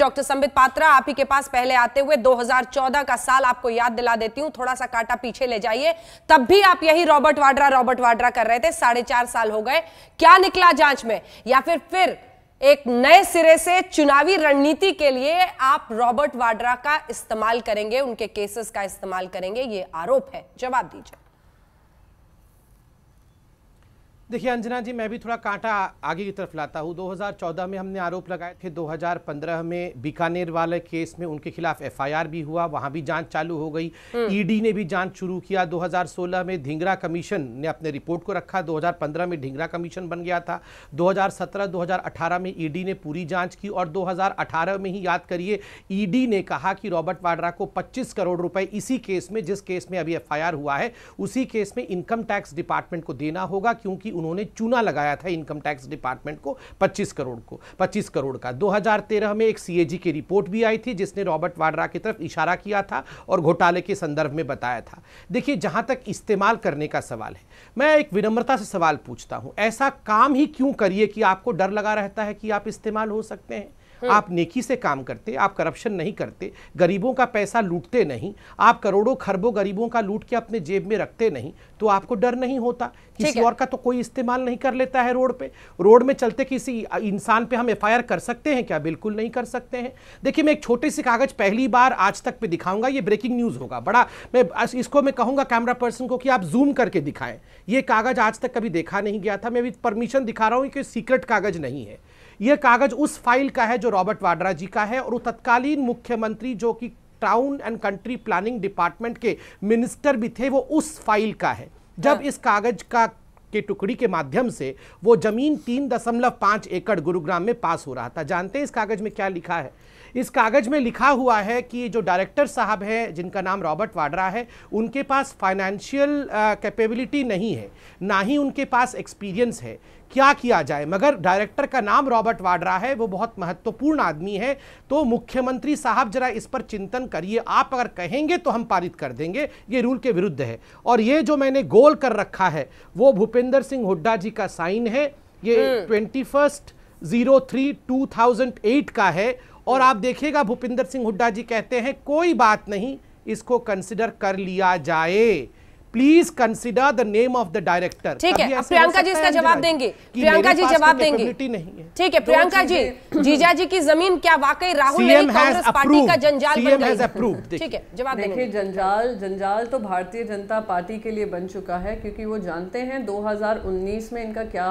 Doctor Sambit Patra, आप ही के पास पहले आते हुए 2014 का साल आपको याद दिला देती हूँ। थोड़ा सा काटा पीछे ले जाइए। तब भी आप यही रॉबर्ट वाड्रा रॉबर्ट वाड्रा कर रहे थे। साढ़े चार साल हो गए। क्या निकला जाँच में? या फिर फिर एक नए सिरे से चुनावी रणनीति के लिए आप रॉबर्ट वाड्रा का इस्तेमाल करेंगे, उनके केसेस का इस्तेमाल करेंगे, ये आरोप है। जवाब दीजिए। देखिए अंजना जी मैं भी थोड़ा कांटा आगे की तरफ़ लाता हूँ। 2014 में हमने आरोप लगाए थे। 2015 में बीकानेर वाले केस में उनके खिलाफ एफआईआर भी हुआ वहाँ भी जाँच चालू हो गई। ईडी ने भी जाँच शुरू किया। 2016 में ढींगरा कमीशन ने अपने रिपोर्ट को रखा। 2015 में ढींगरा कमीशन बन गया था। 2017-2018 में ईडी ने पूरी जाँच की और दो हज़ार अठारह में ही याद करिए ईडी ने कहा कि रॉबर्ट वाड्रा को पच्चीस करोड़ रुपए इसी केस में जिस केस में अभी एफआईआर हुआ है उसी केस में इनकम टैक्स डिपार्टमेंट को देना होगा क्योंकि उन्होंने चूना लगाया था इनकम टैक्स डिपार्टमेंट को 25 करोड़ को 25 करोड़ का। 2013 में एक सीएजी की रिपोर्ट भी आई थी, जिसने रॉबर्ट वाड्रा की तरफ़ इशारा किया था और घोटाले के संदर्भ में बताया था। देखिए, जहाँ तक इस्तेमाल करने का सवाल है, मैं एक विनम्रता से सवाल पूछता हूँ, ऐसा काम ही क्यों करिए कि आपको डर लगा रहता है कि आप इस्तेमाल हो सकते हैं? आप नेकी से काम करते आप करप्शन नहीं करते गरीबों का पैसा लूटते नहीं आप करोड़ों खरबों गरीबों का लूट के अपने जेब में रखते नहीं तो आपको डर नहीं होता? किसी और का तो कोई इस्तेमाल नहीं कर लेता है रोड पे। रोड में चलते किसी इंसान पे हम एफआईआर कर सकते हैं क्या? बिल्कुल नहीं कर सकते हैं। देखिए मैं एक छोटे से कागज़ पहली बार आज तक पे दिखाऊँगा ये ब्रेकिंग न्यूज़ होगा। बड़ा मैं इसको मैं कहूँगा कैमरा पर्सन को कि आप जूम करके दिखाएँ। ये कागज़ आज तक कभी देखा नहीं गया था। मैं भी परमिशन दिखा रहा हूँ कि सीक्रेट कागज़ नहीं है। यह कागज़ उस फ़ाइल का है जो रॉबर्ट वाड्रा जी का है और तत्कालीन मुख्यमंत्री जो कि town and country planning department के मिनिस्टर भी थे वो उस फ़ाइल का है जब हाँ। इस कागज़ का के टुकड़ी के माध्यम से वो ज़मीन तीन दशमलव पाँच एकड़ गुरुग्राम में पास हो रहा था। जानते हैं इस कागज़ में क्या लिखा है? इस कागज़ में लिखा हुआ है कि जो डायरेक्टर साहब हैं, जिनका नाम रॉबर्ट वाड्रा है, उनके पास फाइनेंशियल कैपेबिलिटी नहीं है, ना ही उनके पास एक्सपीरियंस है। क्या किया जाए? मगर डायरेक्टर का नाम रॉबर्ट वाड्रा है, वो बहुत महत्वपूर्ण आदमी है तो मुख्यमंत्री साहब जरा इस पर चिंतन करिए। आप अगर कहेंगे तो हम पारित कर देंगे, ये रूल के विरुद्ध है। और ये जो मैंने गोल कर रखा है, वो भूपेंद्र सिंह हुड्डा जी का साइन है। ये twenty first zero three two thousand eight का है। और आप देखिएगा भूपेंद्र सिंह हुड्डा जी कहते हैं कोई बात नहीं इसको कंसिडर कर लिया जाए। Please consider the name of the director ठीक है प्रियंका जी इसका जवाब देंगे। प्रियंका जी जवाब देंगे। ठीक है प्रियंका जी जीजा जी की ज़मीन क्या वाकई राहुल ने कांग्रेस पार्टी का जंजाल बन गई। ठीक है जवाब देखिए जंजाल जंजाल तो भारतीय जनता पार्टी के लिए बन चुका है क्योंकि वो जानते हैं 2019 में इनका क्या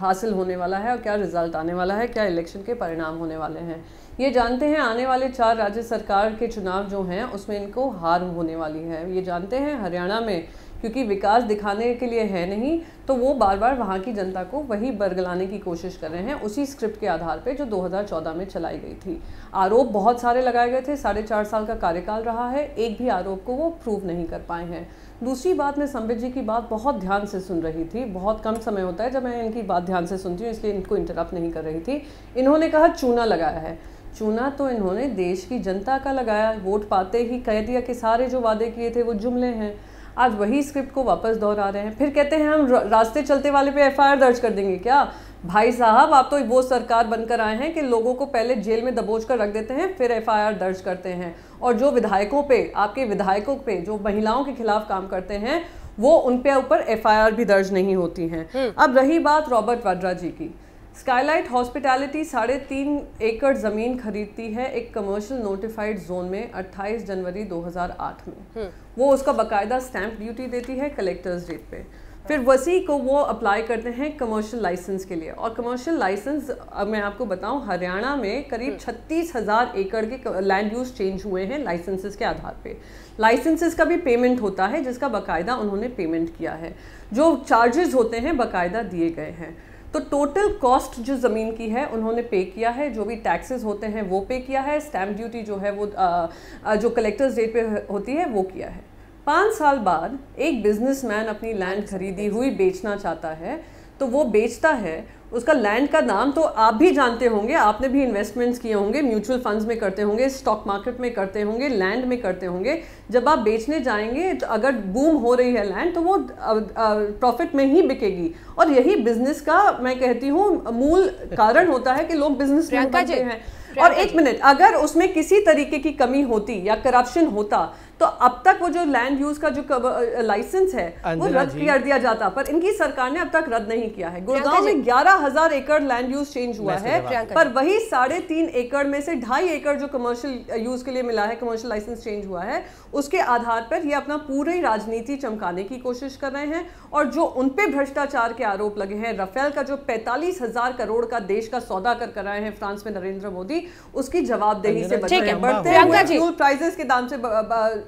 हासिल होने वाला है और क्या रिज़ल्ट आने वाला है क्या इलेक्शन के परिणाम होने वाले हैं। ये जानते हैं, आने वाले चार राज्य सरकार के चुनाव जो हैं, उसमें इनको हार होने वाली है। ये जानते हैं हरियाणा में, क्योंकि विकास दिखाने के लिए है नहीं तो वो बार बार वहाँ की जनता को वही बरगलाने की कोशिश कर रहे हैं, उसी स्क्रिप्ट के आधार पे जो 2014 में चलाई गई थी। आरोप बहुत सारे लगाए गए थे, साढ़े चार साल का कार्यकाल रहा है, एक भी आरोप को वो प्रूव नहीं कर पाए हैं। दूसरी बात, मैं संबित जी की बात बहुत ध्यान से सुन रही थी, बहुत कम समय होता है जब मैं इनकी बात ध्यान से सुनती हूँ, इसलिए इनको इंटरप्ट नहीं कर रही थी। इन्होंने कहा, चूना लगाया है। चुना तो इन्होंने देश की जनता का लगाया वोट पाते ही कह दिया कि सारे जो वादे किए थे वो जुमले हैं। आज वही स्क्रिप्ट को वापस दोहरा रहे हैं। फिर कहते हैं हम रास्ते चलते वाले पे एफआईआर दर्ज कर देंगे क्या? भाई साहब आप तो वो सरकार बनकर आए हैं कि लोगों को पहले जेल में दबोच कर रख देते हैं फिर एफआईआर दर्ज करते हैं। और जो विधायकों पे आपके विधायकों पे जो महिलाओं के खिलाफ काम करते हैं वो उन पे ऊपर एफआईआर भी दर्ज नहीं होती हैं। हम्म। अब रही बात रॉबर्ट वाड्रा जी की। स्काईलाइट हॉस्पिटैलिटी साढ़े तीन एकड़ ज़मीन खरीदती है एक कमर्शियल नोटिफाइड जोन में 28 जनवरी 2008 में। हम्म। वो उसका बकायदा स्टैंप ड्यूटी देती है कलेक्टर्स रेट पे। फिर वसी को वो अप्लाई करते हैं कमर्शियल लाइसेंस के लिए। और कमर्शियल लाइसेंस अब मैं आपको बताऊँ हरियाणा में करीब हम्म। छत्तीस हज़ार एकड़ के लैंड यूज़ चेंज हुए हैं लाइसेंसेस के आधार पे। लाइसेंसेस का भी पेमेंट होता है जिसका बकायदा उन्होंने पेमेंट किया है। जो चार्जेस होते हैं बकायदा दिए गए हैं। तो टोटल कॉस्ट जो ज़मीन की है उन्होंने पे किया है। जो भी टैक्सेस होते हैं वो पे किया है। स्टैम्प ड्यूटी जो है वो आ, जो कलेक्टर्स डेट पे होती है वो किया है। पाँच साल बाद एक बिजनेसमैन अपनी लैंड खरीदी हुई बेचना चाहता है। तो वो बेचता है। उसका लैंड का नाम तो आप भी जानते होंगे आपने भी इन्वेस्टमेंट्स किए होंगे म्यूचुअल फंड्स में करते होंगे स्टॉक मार्केट में करते होंगे लैंड में करते होंगे। जब आप बेचने जाएँगे तो अगर बूम हो रही है लैंड तो वो प्रॉफिट में ही बिकेगी। और यही बिज़नेस का मैं कहती हूँ मूल कारण होता है कि लोग बिज़नेस करते हैं। और एक मिनट अगर उसमें किसी तरीके की कमी होती या करप्शन होता तो अब तक वो जो लैंड यूज़ का जो लाइसेंस है वो रद्द कर दिया जाता पर इनकी सरकार ने अब तक रद्द नहीं किया है। गुड़गांव में ग्यारह हज़ार एकड़ लैंड यूज़ चेंज हुआ है पर वही साढ़े तीन एकड़ में से ढाई एकड़ जो कमर्शियल यूज़ के लिए मिला है कमर्शियल लाइसेंस चेंज हुआ है उसके आधार पर ये अपना पूरी राजनीति चमकाने की कोशिश कर रहे हैं और जो उन पे भ्रष्टाचार के आरोप लगे हैं रफेल का जो पैंतालीस हज़ार करोड़ का देश का सौदा कर कराए हैं फ्रांस में नरेंद्र मोदी उसकी जवाबदेही से बच ठीक रहे है, हैं बढ़ते हुए फ्यूल प्राइसेस के दाम से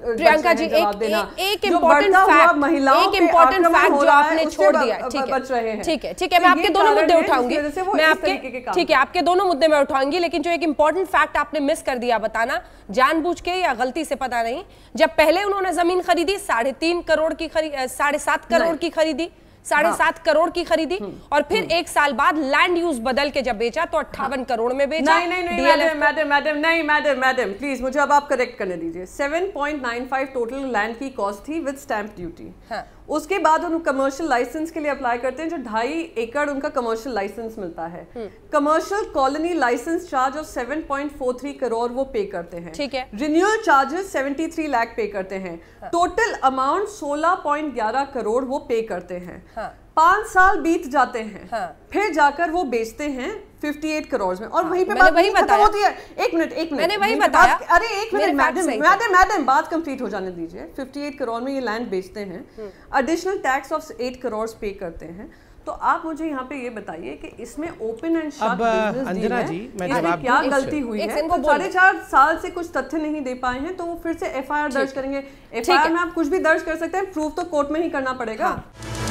प्रियंका जी एक एक, इम्पोर्टेंट फैक्ट एक इम्पोर्टेंट फैक्ट जो आपने छोड़ दिया। ठीक है। ठीक है ठीक है मैं तो आपके दोनों मुद्दे उठाऊँगी। मैं आपके ठीक है आपके दोनों मुद्दे मैं उठाऊँगी लेकिन जो एक इम्पोर्टेंट फैक्ट आपने मिस कर दिया बताना जानबूझ के या गलती से पता नहीं जब पहले उन्होंने ज़मीन खरीदी साढ़े तीन करोड़ की खरीद साढ़े सात करोड़ की खरीदी साढ़े हाँ। सात करोड़ की खरीदी और फिर एक साल बाद लैंड यूज़ बदल के जब बेचा तो अट्ठावन करोड़ में बेचा नहीं नहीं नहीं मैडम मैडम मैडम नहीं मैडम मैडम प्लीज़ मुझे अब आप करेक्ट करने दीजिए 7.95 टोटल लैंड की कॉस्ट थी विद स्टैंप ड्यूटी हाँ। उसके बाद उन कमर्शियल लाइसेंस के लिए अप्लाई करते हैं जो ढाई एकड़ उनका कमर्शियल लाइसेंस मिलता है हम्म। Commercial colony license charge of 7.43 crore वो पे करते हैं ठीक है। रिन्यूअल चार्जेस 73 लाख पे करते हैं हाँ। टोटल अमाउंट 16.11 करोड़ वो पे करते हैं हाँ। पाँच साल बीत जाते हैं हाँ। फिर जाकर वो बेचते हैं 58 करोड़ में। और वहीं पे मैंने बात वही खत्म होती है। एक मिनट एक मिनट। मैंने वही बताया। अरे एक मिनट मैडम मैडम मैडम बात कंप्लीट हो जाने दीजिए। 58 करोड़ में ये लैंड बेचते हैं। एडिशनल टैक्स ऑफ़ 8 करोड़ पे करते हैं। तो आप मुझे यहाँ पे ये बताइए कि इसमें ओपन एंड शट अब, अंजना जी, मैं जवाब क्या? गलती हुई है? को तो साढ़े चार साल से कुछ तथ्य नहीं दे पाए हैं तो वो फिर से एफआईआर दर्ज करेंगे। एफआईआर में आप कुछ भी दर्ज कर सकते हैं प्रूफ तो कोर्ट में ही करना पड़ेगा। हाँ।